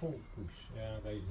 Focus é da raiz.